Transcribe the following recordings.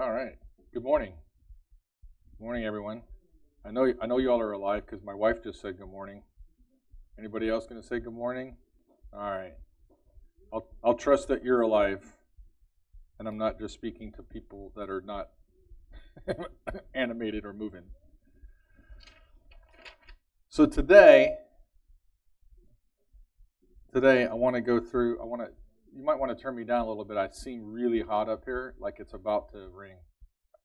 All right. Good morning. Good morning, everyone. I know I know you all are alive because my wife just said good morning. Anybody else going to say good morning? All right. I'll I'll trust that you're alive, and I'm not just speaking to people that are not animated or moving. So today, today I want to go through. I want to. You might want to turn me down a little bit. I seem really hot up here, like it's about to ring.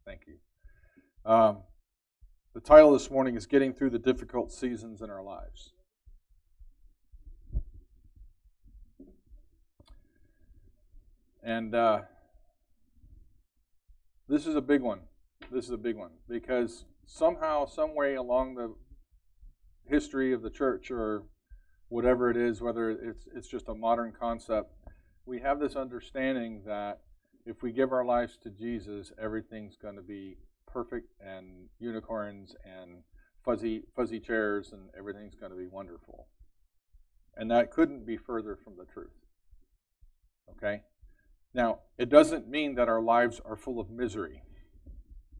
Thank you. Um, the title this morning is Getting Through the Difficult Seasons in Our Lives. And uh, this is a big one. This is a big one because somehow, some way along the history of the church or whatever it is, whether it's it's just a modern concept, we have this understanding that if we give our lives to Jesus, everything's going to be perfect and unicorns and fuzzy fuzzy chairs and everything's going to be wonderful. And that couldn't be further from the truth. Okay? Now, it doesn't mean that our lives are full of misery.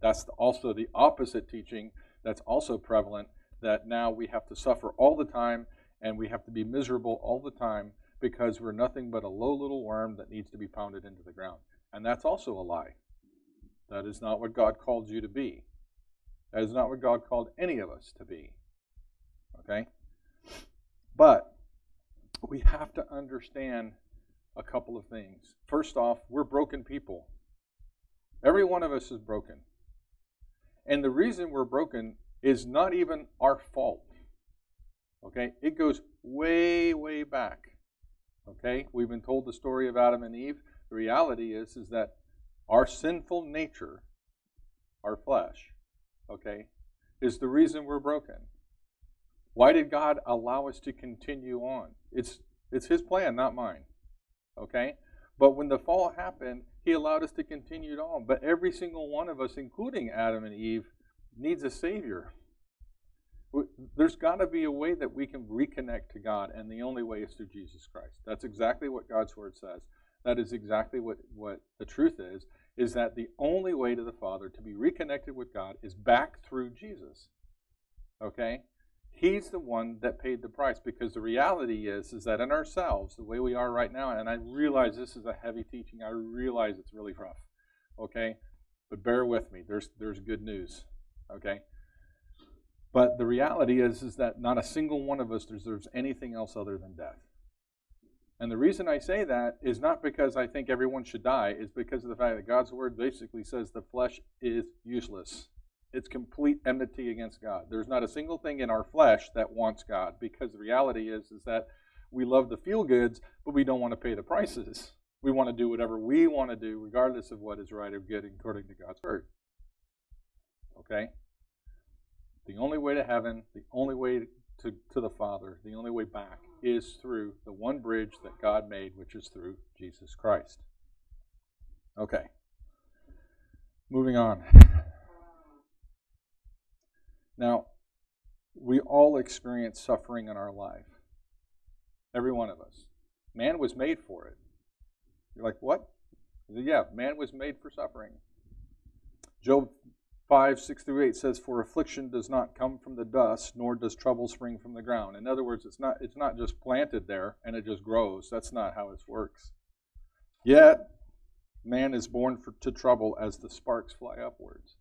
That's also the opposite teaching that's also prevalent that now we have to suffer all the time and we have to be miserable all the time because we're nothing but a low little worm that needs to be pounded into the ground. And that's also a lie. That is not what God called you to be. That is not what God called any of us to be. Okay? But we have to understand a couple of things. First off, we're broken people. Every one of us is broken. And the reason we're broken is not even our fault. Okay? It goes way, way back. Okay? We've been told the story of Adam and Eve. The reality is, is that our sinful nature, our flesh, okay, is the reason we're broken. Why did God allow us to continue on? It's it's his plan, not mine. Okay? But when the fall happened, he allowed us to continue on. But every single one of us, including Adam and Eve, needs a Savior. There's got to be a way that we can reconnect to God, and the only way is through Jesus Christ. That's exactly what God's Word says. That is exactly what, what the truth is, is that the only way to the Father to be reconnected with God is back through Jesus. Okay? He's the one that paid the price because the reality is is that in ourselves, the way we are right now, and I realize this is a heavy teaching. I realize it's really rough. Okay? But bear with me. There's there's good news. Okay? But the reality is is that not a single one of us deserves anything else other than death. And the reason I say that is not because I think everyone should die, is because of the fact that God's word basically says the flesh is useless. It's complete enmity against God. There's not a single thing in our flesh that wants God because the reality is is that we love the feel goods, but we don't want to pay the prices. We want to do whatever we want to do, regardless of what is right or good according to God's word. Okay? The only way to heaven, the only way to, to the Father, the only way back is through the one bridge that God made, which is through Jesus Christ. Okay. Moving on. Now, we all experience suffering in our life. Every one of us. Man was made for it. You're like, what? Yeah, man was made for suffering. Job 5, 6 through 8 says, For affliction does not come from the dust, nor does trouble spring from the ground. In other words, it's not, it's not just planted there and it just grows. That's not how this works. Yet, man is born for, to trouble as the sparks fly upwards.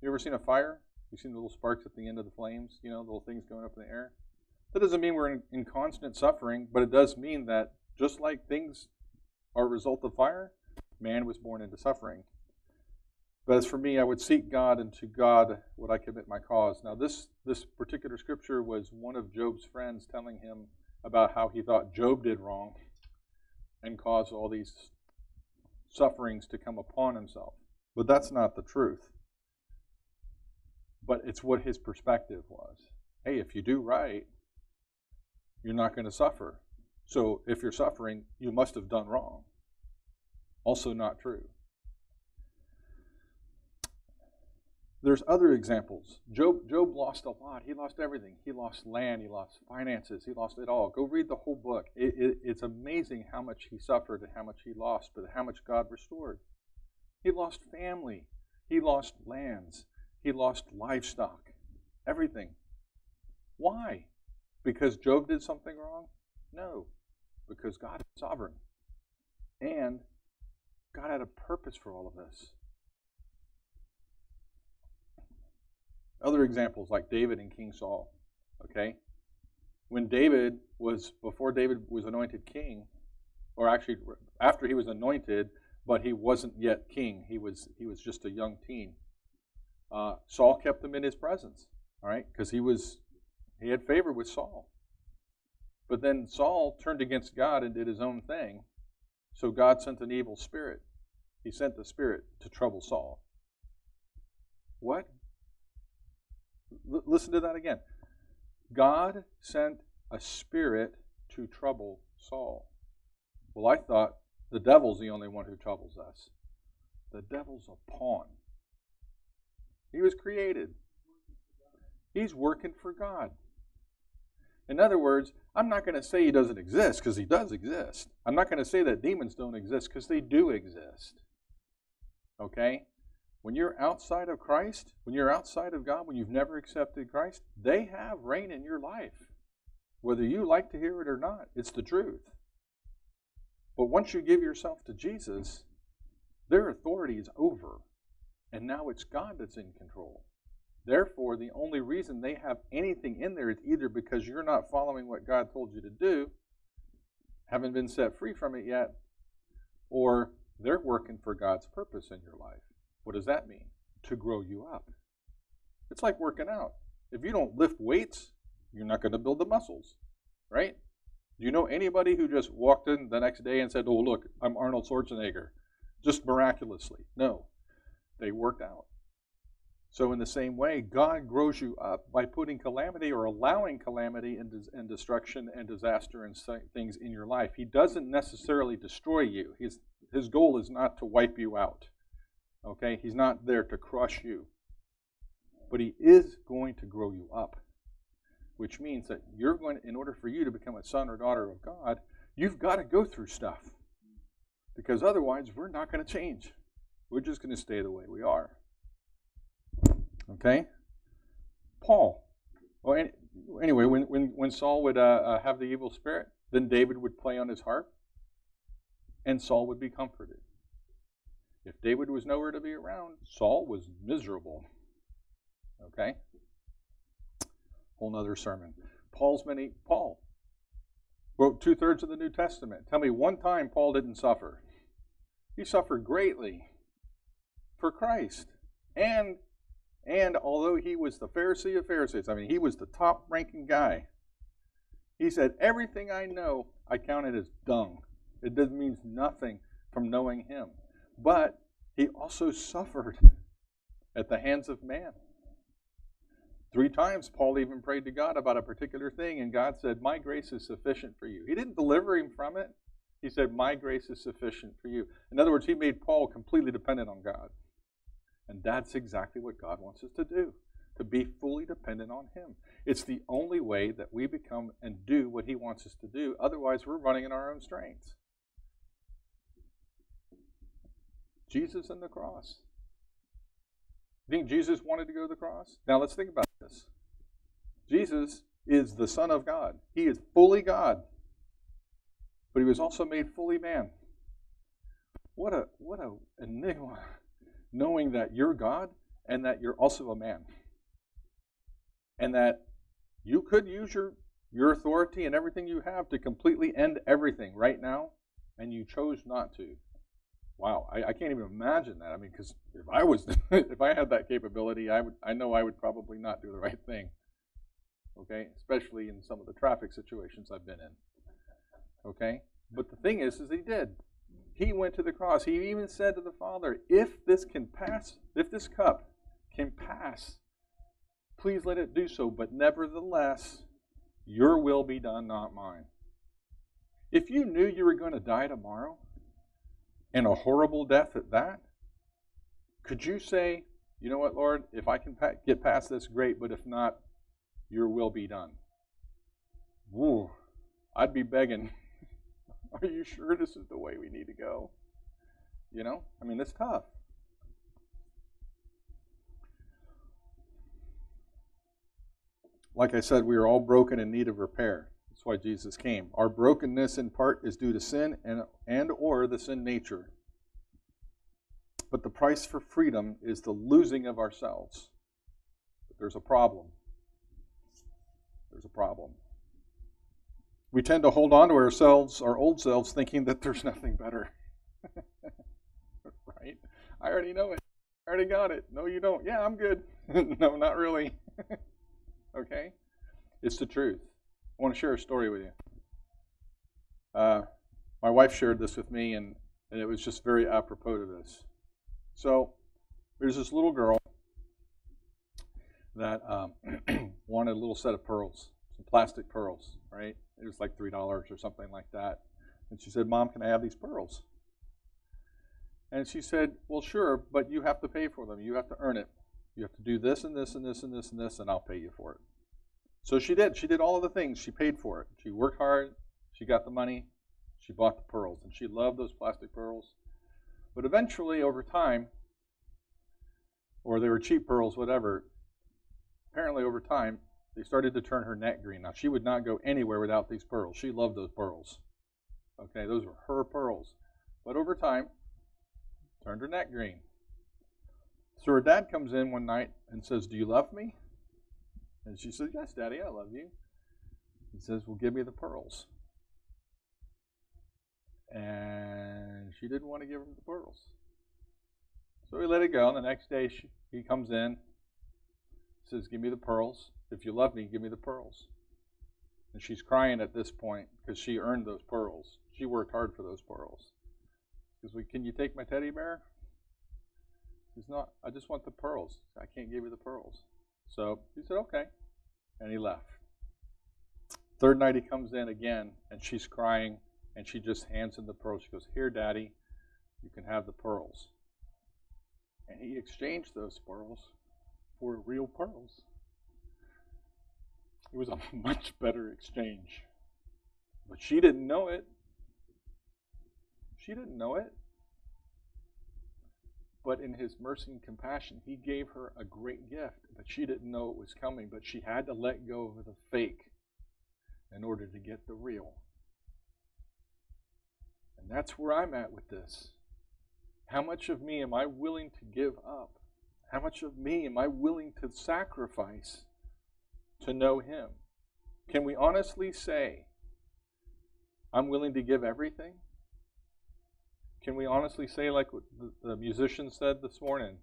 You ever seen a fire? You seen the little sparks at the end of the flames? You know, the little things going up in the air? That doesn't mean we're in, in constant suffering, but it does mean that just like things are a result of fire, man was born into suffering. But as for me, I would seek God, and to God would I commit my cause. Now, this, this particular scripture was one of Job's friends telling him about how he thought Job did wrong and caused all these sufferings to come upon himself. But that's not the truth. But it's what his perspective was. Hey, if you do right, you're not going to suffer. So if you're suffering, you must have done wrong. Also, not true. There's other examples. Job, Job lost a lot. He lost everything. He lost land. He lost finances. He lost it all. Go read the whole book. It, it, it's amazing how much he suffered and how much he lost, but how much God restored. He lost family. He lost lands. He lost livestock. Everything. Why? Because Job did something wrong? No. Because God is sovereign. And God had a purpose for all of this. Other examples like David and King Saul. Okay? When David was, before David was anointed king, or actually after he was anointed, but he wasn't yet king. He was he was just a young teen. Uh, Saul kept him in his presence, all right, because he was he had favor with Saul. But then Saul turned against God and did his own thing. So God sent an evil spirit. He sent the spirit to trouble Saul. What? L- listen to that again. God sent a spirit to trouble Saul. Well, I thought the devil's the only one who troubles us. The devil's a pawn. He was created. He's working for God. In other words, I'm not going to say he doesn't exist because he does exist. I'm not going to say that demons don't exist because they do exist. Okay? When you're outside of Christ, when you're outside of God, when you've never accepted Christ, they have reign in your life. Whether you like to hear it or not, it's the truth. But once you give yourself to Jesus, their authority is over. And now it's God that's in control. Therefore, the only reason they have anything in there is either because you're not following what God told you to do, haven't been set free from it yet, or they're working for God's purpose in your life. What does that mean? To grow you up. It's like working out. If you don't lift weights, you're not going to build the muscles, right? Do you know anybody who just walked in the next day and said, Oh, look, I'm Arnold Schwarzenegger? Just miraculously. No, they worked out. So, in the same way, God grows you up by putting calamity or allowing calamity and, and destruction and disaster and things in your life. He doesn't necessarily destroy you. His, his goal is not to wipe you out. Okay? He's not there to crush you. But He is going to grow you up, which means that you're going to, in order for you to become a son or daughter of God, you've got to go through stuff. Because otherwise, we're not going to change. We're just going to stay the way we are. Okay? Paul. Well, anyway, when, when, when Saul would uh, uh, have the evil spirit, then David would play on his harp, and Saul would be comforted. If David was nowhere to be around, Saul was miserable. Okay? Whole nother sermon. Paul's many Paul wrote two thirds of the New Testament. Tell me one time Paul didn't suffer. He suffered greatly for Christ. And and although he was the Pharisee of Pharisees, I mean, he was the top ranking guy, he said, Everything I know, I count it as dung. It means nothing from knowing him. But he also suffered at the hands of man. Three times, Paul even prayed to God about a particular thing, and God said, My grace is sufficient for you. He didn't deliver him from it. He said, My grace is sufficient for you. In other words, he made Paul completely dependent on God. And that's exactly what God wants us to do to be fully dependent on Him. It's the only way that we become and do what He wants us to do. Otherwise, we're running in our own strengths. Jesus and the cross. You think Jesus wanted to go to the cross? Now let's think about this. Jesus is the Son of God. He is fully God, but he was also made fully man. What a what a enigma knowing that you're God and that you're also a man. And that you could use your, your authority and everything you have to completely end everything right now, and you chose not to. Wow, I, I can't even imagine that. I mean, because if I was, if I had that capability, I would, I know I would probably not do the right thing. Okay, especially in some of the traffic situations I've been in. Okay, but the thing is, is he did. He went to the cross. He even said to the Father, If this can pass, if this cup can pass, please let it do so. But nevertheless, your will be done, not mine. If you knew you were going to die tomorrow, and a horrible death at that? Could you say, you know what, Lord, if I can get past this, great, but if not, your will be done? Woo, I'd be begging, are you sure this is the way we need to go? You know, I mean, it's tough. Like I said, we are all broken in need of repair. That's why Jesus came. Our brokenness in part is due to sin and, and or the sin nature. But the price for freedom is the losing of ourselves. But there's a problem. There's a problem. We tend to hold on to ourselves, our old selves, thinking that there's nothing better. right? I already know it. I already got it. No, you don't. Yeah, I'm good. no, not really. okay? It's the truth. I want to share a story with you. Uh, my wife shared this with me, and, and it was just very apropos to this. So, there's this little girl that um, wanted a little set of pearls, some plastic pearls, right? It was like $3 or something like that. And she said, Mom, can I have these pearls? And she said, Well, sure, but you have to pay for them. You have to earn it. You have to do this and this and this and this and this, and I'll pay you for it. So she did. She did all of the things. She paid for it. She worked hard. She got the money. She bought the pearls. And she loved those plastic pearls. But eventually, over time, or they were cheap pearls, whatever, apparently over time, they started to turn her neck green. Now, she would not go anywhere without these pearls. She loved those pearls. Okay, those were her pearls. But over time, turned her neck green. So her dad comes in one night and says, Do you love me? And she says, Yes, Daddy, I love you. He says, Well, give me the pearls. And she didn't want to give him the pearls. So he let it go. And the next day she, he comes in, says, Give me the pearls. If you love me, give me the pearls. And she's crying at this point because she earned those pearls. She worked hard for those pearls. Because we, can you take my teddy bear? He's not. I just want the pearls. I can't give you the pearls. So he said, okay. And he left. Third night he comes in again, and she's crying, and she just hands him the pearls. She goes, Here, Daddy, you can have the pearls. And he exchanged those pearls for real pearls. It was a much better exchange. But she didn't know it. She didn't know it. But in his mercy and compassion, he gave her a great gift, but she didn't know it was coming. But she had to let go of the fake in order to get the real. And that's where I'm at with this. How much of me am I willing to give up? How much of me am I willing to sacrifice to know Him? Can we honestly say, I'm willing to give everything? Can we honestly say, like what the musician said this morning,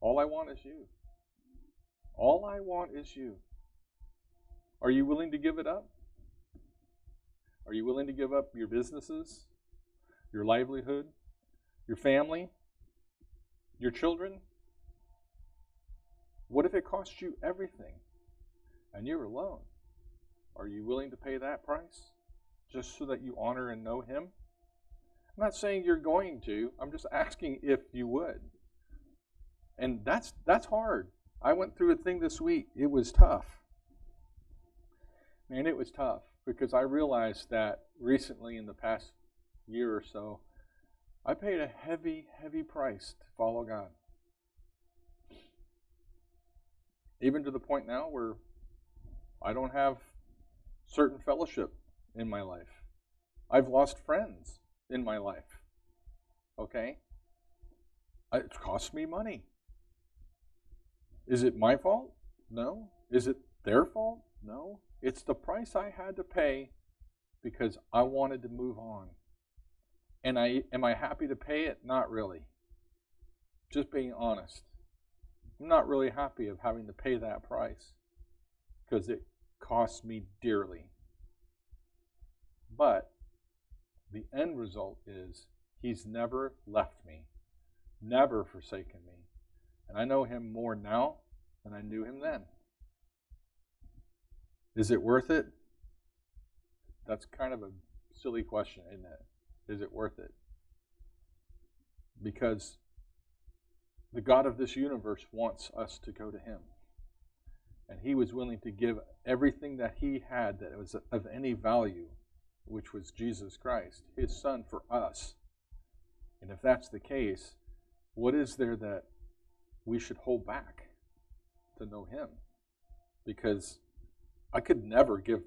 all I want is you? All I want is you. Are you willing to give it up? Are you willing to give up your businesses, your livelihood, your family, your children? What if it costs you everything and you're alone? Are you willing to pay that price just so that you honor and know Him? I'm not saying you're going to. I'm just asking if you would. And that's that's hard. I went through a thing this week. It was tough. Man, it was tough because I realized that recently in the past year or so, I paid a heavy, heavy price to follow God. Even to the point now where I don't have certain fellowship in my life. I've lost friends in my life. Okay? It cost me money. Is it my fault? No. Is it their fault? No. It's the price I had to pay because I wanted to move on. And I am I happy to pay it? Not really. Just being honest. I'm not really happy of having to pay that price because it cost me dearly. But the end result is he's never left me, never forsaken me. And I know him more now than I knew him then. Is it worth it? That's kind of a silly question, isn't it? Is it worth it? Because the God of this universe wants us to go to him. And he was willing to give everything that he had that was of any value which was Jesus Christ, his Son, for us. And if that's the case, what is there that we should hold back to know him? Because I could never give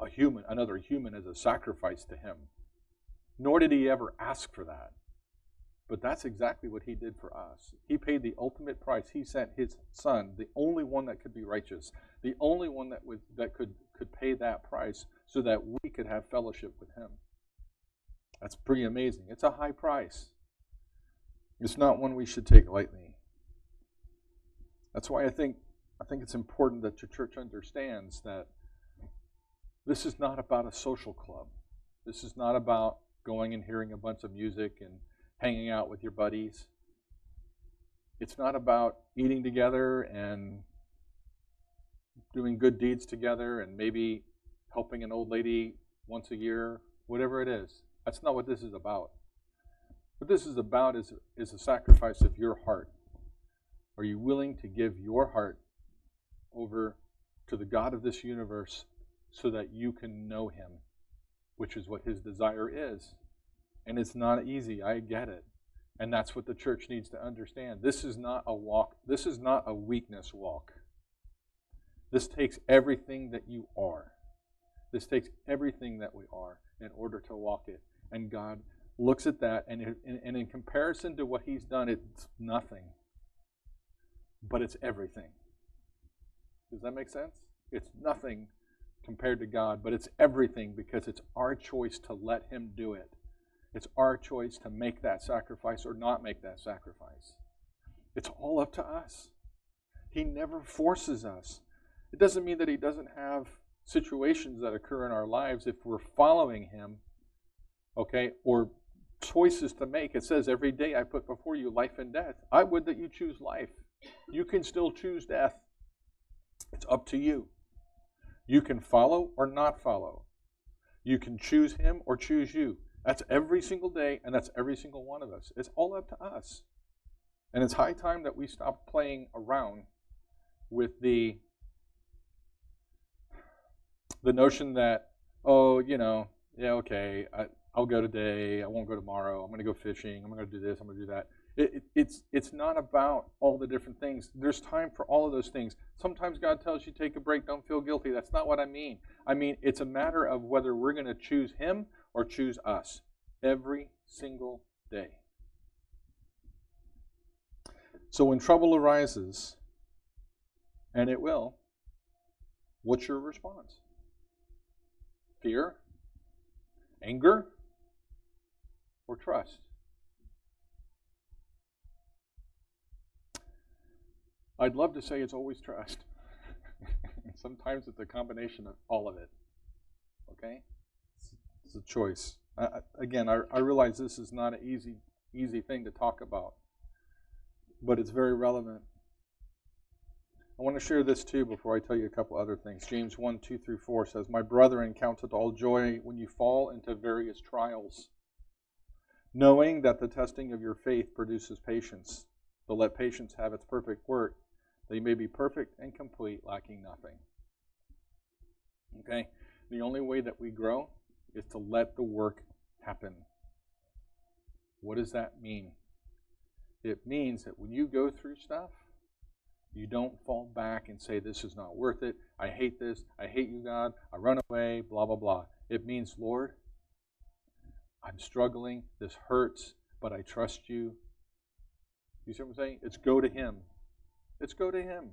a human, another human, as a sacrifice to him. Nor did he ever ask for that. But that's exactly what he did for us. He paid the ultimate price. He sent his son, the only one that could be righteous, the only one that would that could could pay that price so that we could have fellowship with him. That's pretty amazing. It's a high price. It's not one we should take lightly. That's why I think I think it's important that your church understands that this is not about a social club. This is not about going and hearing a bunch of music and hanging out with your buddies. It's not about eating together and doing good deeds together and maybe helping an old lady once a year, whatever it is. That's not what this is about. What this is about is, is a sacrifice of your heart. Are you willing to give your heart over to the God of this universe so that you can know Him, which is what His desire is? And it's not easy. I get it. And that's what the church needs to understand. This is not a walk, this is not a weakness walk. This takes everything that you are. This takes everything that we are in order to walk it. And God looks at that, and, it, and in comparison to what He's done, it's nothing. But it's everything. Does that make sense? It's nothing compared to God, but it's everything because it's our choice to let Him do it. It's our choice to make that sacrifice or not make that sacrifice. It's all up to us. He never forces us. It doesn't mean that He doesn't have situations that occur in our lives if we're following Him, okay, or choices to make. It says, Every day I put before you life and death. I would that you choose life. You can still choose death. It's up to you. You can follow or not follow. You can choose Him or choose you. That's every single day, and that's every single one of us. It's all up to us. And it's high time that we stop playing around with the the notion that, oh, you know, yeah, okay, I, will go today, I won't go tomorrow, I'm going to go fishing, I'm going to do this, I'm going to do that. It, it, it's, it's not about all the different things. There's time for all of those things. Sometimes God tells you take a break, don't feel guilty. That's not what I mean. I mean, it's a matter of whether we're going to choose Him or choose us every single day. So when trouble arises, and it will, what's your response? Fear? Anger? Or trust? I'd love to say it's always trust. Sometimes it's a combination of all of it. Okay? It's a choice. Uh, again, I, I realize this is not an easy easy thing to talk about, but it's very relevant. I want to share this too before I tell you a couple other things. James 1 2 through 4 says, My brethren, count it all joy when you fall into various trials, knowing that the testing of your faith produces patience. But let patience have its perfect work, that you may be perfect and complete, lacking nothing. Okay? The only way that we grow is to let the work happen. What does that mean? It means that when you go through stuff, you don't fall back and say, This is not worth it. I hate this. I hate you, God. I run away, blah, blah, blah. It means, Lord, I'm struggling. This hurts, but I trust you. You see what I'm saying? It's go to Him. It's go to Him.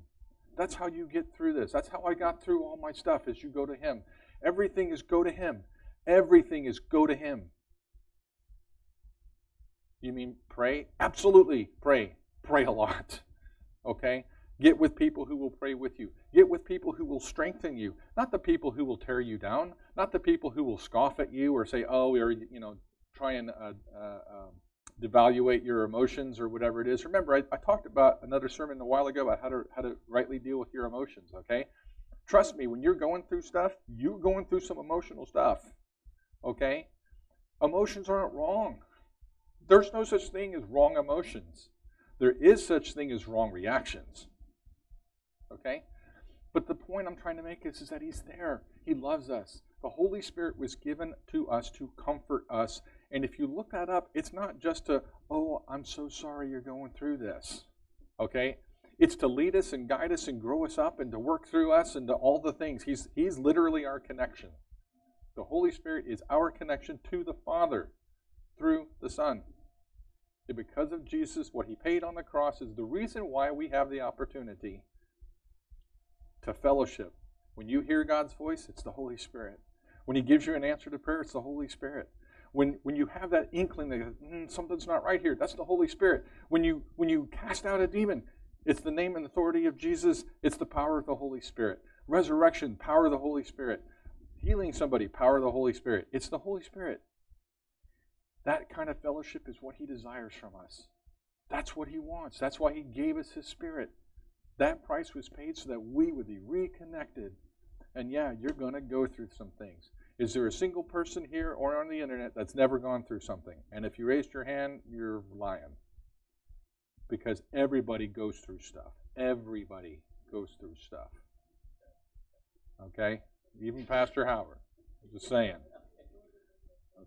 That's how you get through this. That's how I got through all my stuff, is you go to Him. Everything is go to Him. Everything is go to Him. You mean pray? Absolutely, pray. Pray a lot. Okay? Get with people who will pray with you. Get with people who will strengthen you, not the people who will tear you down, not the people who will scoff at you or say, "Oh," you know, try and uh, uh, um, devaluate your emotions or whatever it is. Remember, I, I, talked about another sermon a while ago about how to how to rightly deal with your emotions. Okay, trust me, when you're going through stuff, you're going through some emotional stuff. Okay? Emotions aren't wrong. There's no such thing as wrong emotions. There is such thing as wrong reactions. Okay? But the point I'm trying to make is, is that He's there. He loves us. The Holy Spirit was given to us to comfort us. And if you look that up, it's not just a, oh, I'm so sorry you're going through this. Okay? It's to lead us and guide us and grow us up and to work through us and to all the things. He's, he's literally our connection. The Holy Spirit is our connection to the Father through the Son. And because of Jesus, what he paid on the cross is the reason why we have the opportunity to fellowship. When you hear God's voice, it's the Holy Spirit. When he gives you an answer to prayer, it's the Holy Spirit. When, when you have that inkling that mm, something's not right here, that's the Holy Spirit. When you when you cast out a demon, it's the name and authority of Jesus. It's the power of the Holy Spirit. Resurrection, power of the Holy Spirit. Healing somebody, power of the Holy Spirit. It's the Holy Spirit. That kind of fellowship is what He desires from us. That's what He wants. That's why He gave us His Spirit. That price was paid so that we would be reconnected. And yeah, you're going to go through some things. Is there a single person here or on the internet that's never gone through something? And if you raised your hand, you're lying. Because everybody goes through stuff. Everybody goes through stuff. Okay? Even Pastor Howard. Just saying.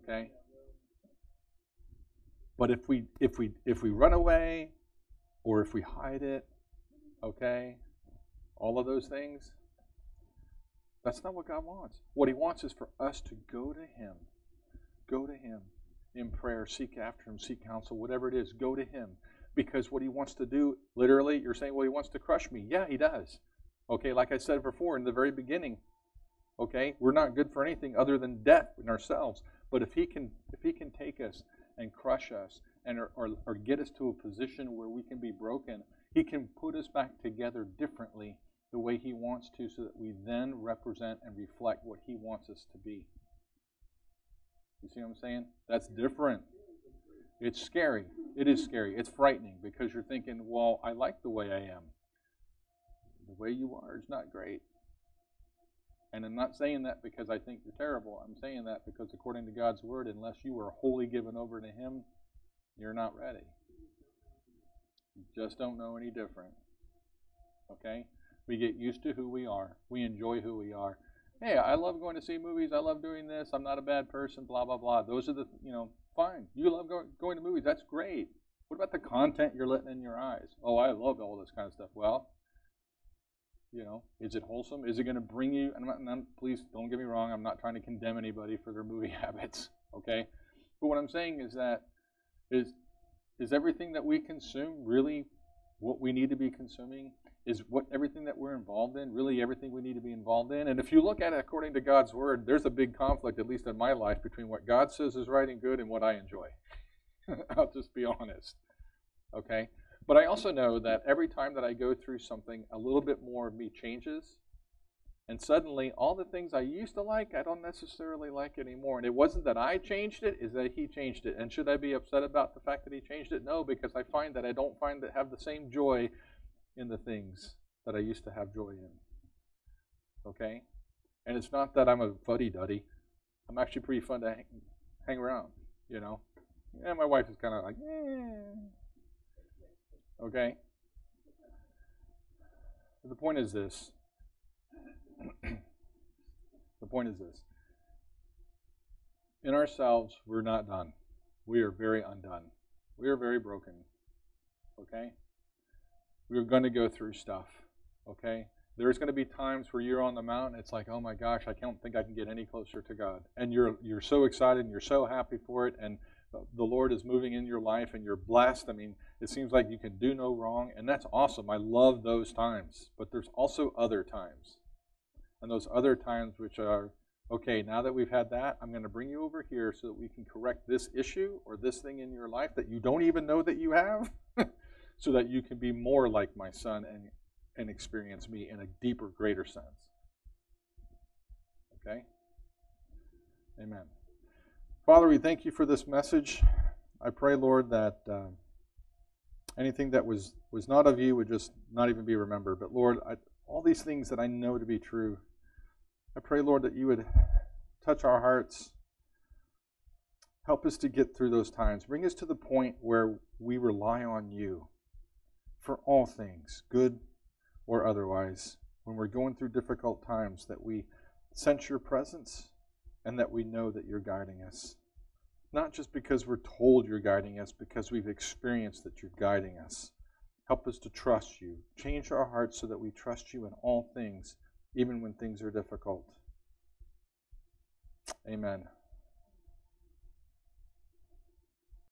Okay? But if we if we if we run away or if we hide it, okay, all of those things, that's not what God wants. What He wants is for us to go to Him. Go to Him in prayer, seek after Him, seek counsel, whatever it is, go to Him. Because what He wants to do, literally, you're saying, well, He wants to crush me. Yeah, He does. Okay, like I said before in the very beginning, okay, we're not good for anything other than death in ourselves. But if He can, if He can take us and crush us and or, or, or get us to a position where we can be broken, He can put us back together differently the way He wants to so that we then represent and reflect what He wants us to be. You see what I'm saying? That's different. It's scary. It is scary. It's frightening because you're thinking, well, I like the way I am. The way you are is not great. And I'm not saying that because I think you're terrible. I'm saying that because according to God's word, unless you are wholly given over to Him, you're not ready. Just don't know any different. Okay? We get used to who we are. We enjoy who we are. Hey, I love going to see movies. I love doing this. I'm not a bad person, blah, blah, blah. Those are the, you know, fine. You love go- going to movies. That's great. What about the content you're letting in your eyes? Oh, I love all this kind of stuff. Well, you know, is it wholesome? Is it going to bring you? And I'm not, please don't get me wrong. I'm not trying to condemn anybody for their movie habits. Okay, but what I'm saying is that is is everything that we consume really what we need to be consuming? Is what everything that we're involved in really everything we need to be involved in? And if you look at it according to God's word, there's a big conflict, at least in my life, between what God says is right and good and what I enjoy. I'll just be honest. Okay? But I also know that every time that I go through something, a little bit more of me changes. And suddenly, all the things I used to like, I don't necessarily like anymore. And it wasn't that I changed it, is that he changed it. And should I be upset about the fact that he changed it? No, because I find that I don't find that have the same joy in the things that I used to have joy in. Okay? And it's not that I'm a fuddy duddy. I'm actually pretty fun to hang, hang around, you know. And my wife is kind of like, eh. Okay? The point is this. The point is this. In ourselves, we're not done. We are very undone. We are very broken. Okay? We're going to go through stuff. Okay? There's going to be times where you're on the mountain. It's like, oh my gosh, I don't think I can get any closer to God. And you're you're so excited and you're so happy for it, and the Lord is moving in your life, and you're blessed. I mean, it seems like you can do no wrong, and that's awesome. I love those times. But there's also other times. And those other times which are, okay, now that we've had that, I'm going to bring you over here so that we can correct this issue or this thing in your life that you don't even know that you have, so that you can be more like my son and, and experience me in a deeper, greater sense. Okay? Amen. Father, we thank you for this message. I pray, Lord, that. Uh, anything that was, was not of you would just not even be remembered. But Lord, I, all these things that I know to be true, I pray, Lord, that you would touch our hearts. Help us to get through those times. Bring us to the point where we rely on you for all things, good or otherwise. When we're going through difficult times, that we sense your presence and that we know that you're guiding us. Not just because we're told you're guiding us, because we've experienced that you're guiding us. Help us to trust you. Change our hearts so that we trust you in all things, even when things are difficult. Amen.